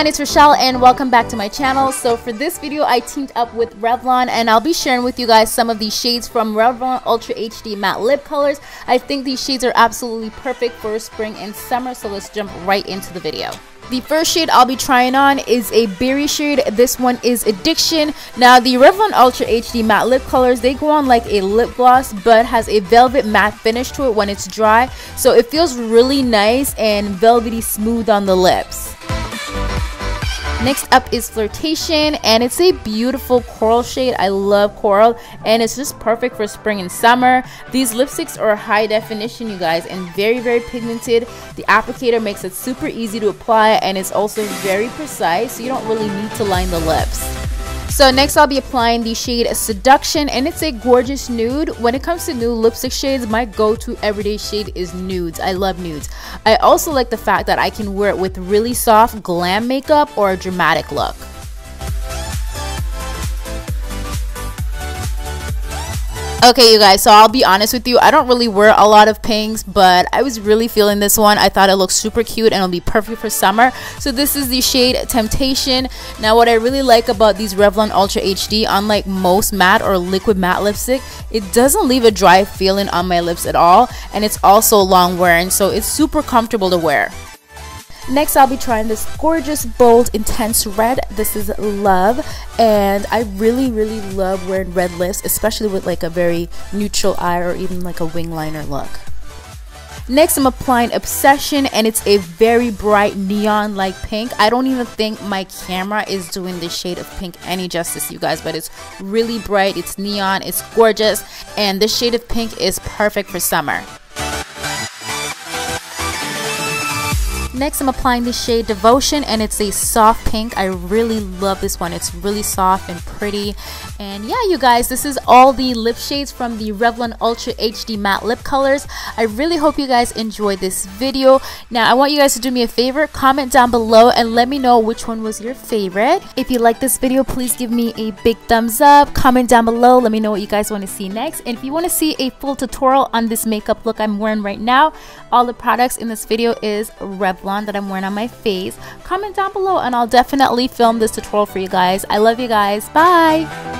everyone, it's Rochelle and welcome back to my channel. So for this video, I teamed up with Revlon and I'll be sharing with you guys some of these shades from Revlon Ultra HD Matte Lip Colors. I think these shades are absolutely perfect for spring and summer, so let's jump right into the video. The first shade I'll be trying on is a berry shade. This one is Addiction. Now the Revlon Ultra HD matte lip colors, they go on like a lip gloss but has a velvet matte finish to it when it's dry. So it feels really nice and velvety smooth on the lips. Next up is Flirtation and it's a beautiful coral shade. I love coral and it's just perfect for spring and summer. These lipsticks are high definition you guys and very very pigmented. The applicator makes it super easy to apply and it's also very precise so you don't really need to line the lips. So next I'll be applying the shade Seduction and it's a gorgeous nude. When it comes to nude lipstick shades, my go-to everyday shade is nudes. I love nudes. I also like the fact that I can wear it with really soft glam makeup or a dramatic look. Okay, you guys, so I'll be honest with you. I don't really wear a lot of pinks, but I was really feeling this one. I thought it looked super cute and it'll be perfect for summer. So this is the shade Temptation. Now, what I really like about these Revlon Ultra HD, unlike most matte or liquid matte lipstick, it doesn't leave a dry feeling on my lips at all. And it's also long wearing, so it's super comfortable to wear. Next, I'll be trying this gorgeous, bold, intense red. This is Love, and I really, really love wearing red lips, especially with like a very neutral eye or even like a wing liner look. Next, I'm applying Obsession, and it's a very bright neon-like pink. I don't even think my camera is doing the shade of pink any justice, you guys, but it's really bright, it's neon, it's gorgeous, and this shade of pink is perfect for summer. Next, I'm applying the shade Devotion and it's a soft pink. I really love this one. It's really soft and pretty. And yeah, you guys, this is all the lip shades from the Revlon Ultra HD Matte Lip Colors. I really hope you guys enjoyed this video. Now, I want you guys to do me a favor. Comment down below and let me know which one was your favorite. If you like this video, please give me a big thumbs up. Comment down below. Let me know what you guys want to see next. And if you want to see a full tutorial on this makeup look I'm wearing right now, all the products in this video is Revlon that I'm wearing on my face, comment down below and I'll definitely film this tutorial for you guys. I love you guys. Bye!